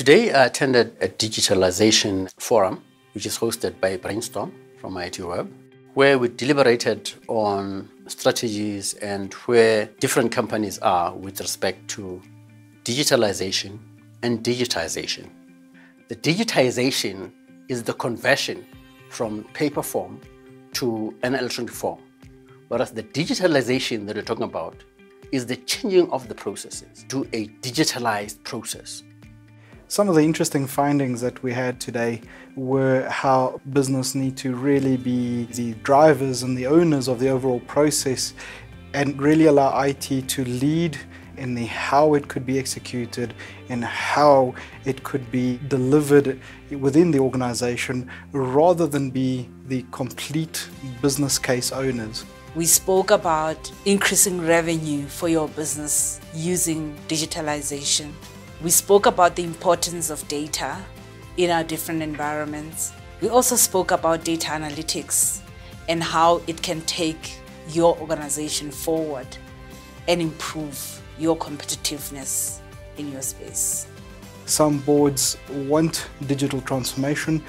Today, I attended a digitalization forum, which is hosted by Brainstorm from ITWeb, where we deliberated on strategies and where different companies are with respect to digitalization and digitization. The digitization is the conversion from paper form to an electronic form, whereas the digitalization that we're talking about is the changing of the processes to a digitalized process. Some of the interesting findings that we had today were how business need to really be the drivers and the owners of the overall process and really allow IT to lead in the how it could be executed and how it could be delivered within the organization rather than be the complete business case owners. We spoke about increasing revenue for your business using digitalization. We spoke about the importance of data in our different environments. We also spoke about data analytics and how it can take your organization forward and improve your competitiveness in your space. Some boards want digital transformation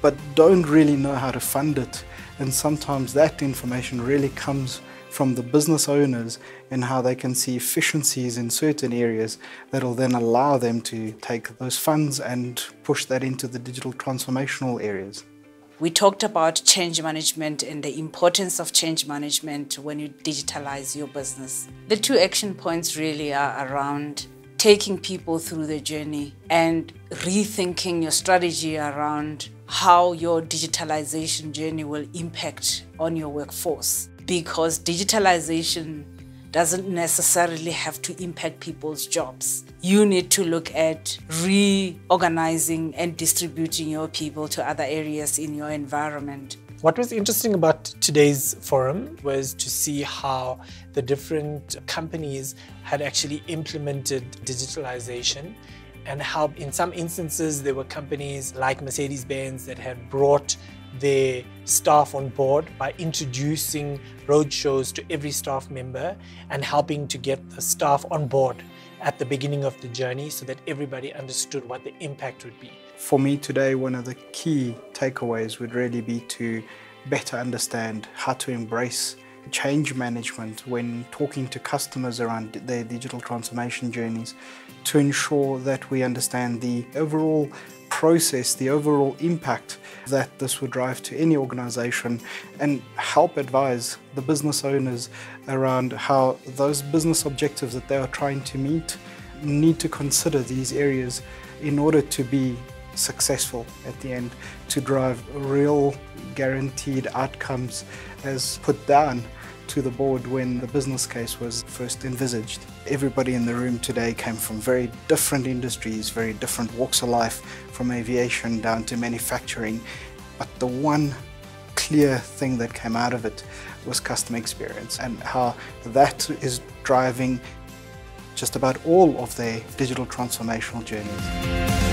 but don't really know how to fund it and sometimes that information really comes from the business owners and how they can see efficiencies in certain areas that'll then allow them to take those funds and push that into the digital transformational areas. We talked about change management and the importance of change management when you digitalize your business. The two action points really are around taking people through the journey and rethinking your strategy around how your digitalization journey will impact on your workforce because digitalization doesn't necessarily have to impact people's jobs. You need to look at reorganizing and distributing your people to other areas in your environment. What was interesting about today's forum was to see how the different companies had actually implemented digitalization and how in some instances there were companies like Mercedes-Benz that had brought their staff on board by introducing roadshows to every staff member and helping to get the staff on board at the beginning of the journey so that everybody understood what the impact would be. For me today, one of the key takeaways would really be to better understand how to embrace change management when talking to customers around their digital transformation journeys to ensure that we understand the overall process, the overall impact that this would drive to any organization and help advise the business owners around how those business objectives that they are trying to meet need to consider these areas in order to be successful at the end to drive real guaranteed outcomes as put down to the board when the business case was first envisaged. Everybody in the room today came from very different industries, very different walks of life, from aviation down to manufacturing. But the one clear thing that came out of it was customer experience and how that is driving just about all of their digital transformational journeys.